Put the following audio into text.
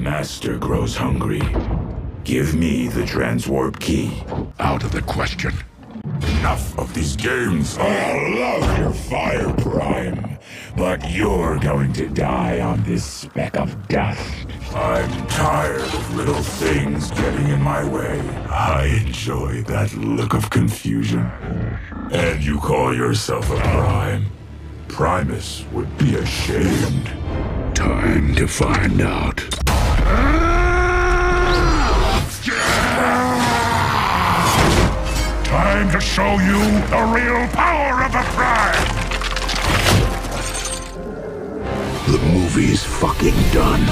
master grows hungry. Give me the transwarp key. Out of the question. Enough of these games. I love your fire, Prime. But you're going to die on this speck of dust. I'm tired of little things getting in my way. I enjoy that look of confusion. And you call yourself a Prime? Primus would be ashamed. Time to find out. Time to show you the real power of a Prime! The movie's fucking done.